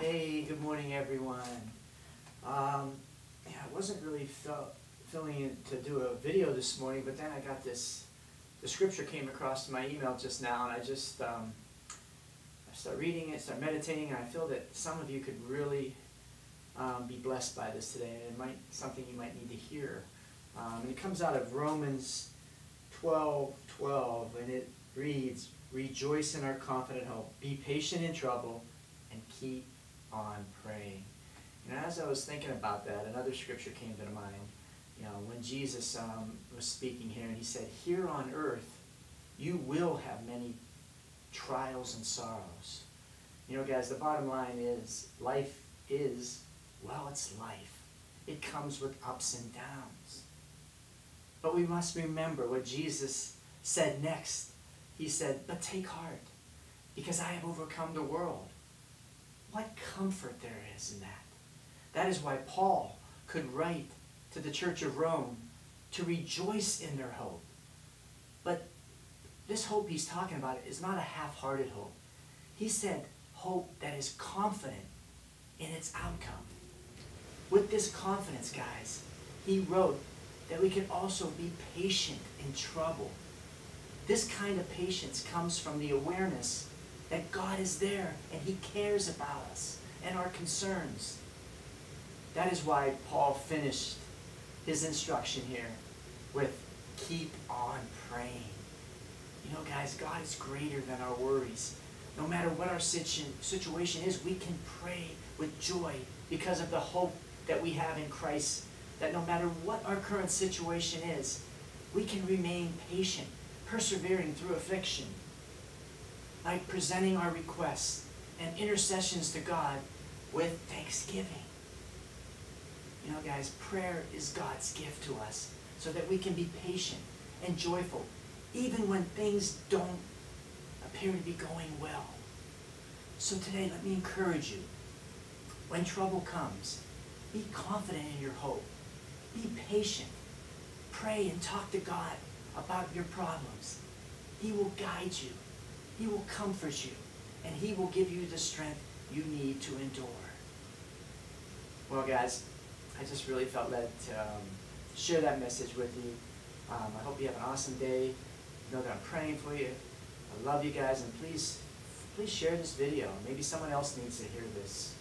Hey, good morning, everyone. Um, yeah, I wasn't really feeling it to do a video this morning, but then I got this, the scripture came across my email just now, and I just, um, I start reading it, start meditating, and I feel that some of you could really um, be blessed by this today, and it might something you might need to hear. Um, and it comes out of Romans 12, 12, and it reads, Rejoice in our confident hope, be patient in trouble, and keep on praying. And as I was thinking about that, another scripture came to mind. You know, when Jesus um, was speaking here, and he said, Here on earth, you will have many trials and sorrows. You know, guys, the bottom line is life is, well, it's life. It comes with ups and downs. But we must remember what Jesus said next. He said, But take heart, because I have overcome the world. What comfort there is in that. That is why Paul could write to the church of Rome to rejoice in their hope. But this hope he's talking about is not a half-hearted hope. He said hope that is confident in its outcome. With this confidence, guys, he wrote that we can also be patient in trouble. This kind of patience comes from the awareness that God is there and he cares about us and our concerns. That is why Paul finished his instruction here with keep on praying. You know, guys, God is greater than our worries. No matter what our situ situation is, we can pray with joy because of the hope that we have in Christ. That no matter what our current situation is, we can remain patient, persevering through affliction, by presenting our requests and intercessions to God with thanksgiving. You know, guys, prayer is God's gift to us so that we can be patient and joyful even when things don't appear to be going well. So today, let me encourage you. When trouble comes, be confident in your hope. Be patient. Pray and talk to God about your problems. He will guide you. He will comfort you. And He will give you the strength you need to endure. Well, guys, I just really felt led to um, share that message with you. Um, I hope you have an awesome day. Know that I'm praying for you. I love you guys, and please, please share this video. Maybe someone else needs to hear this.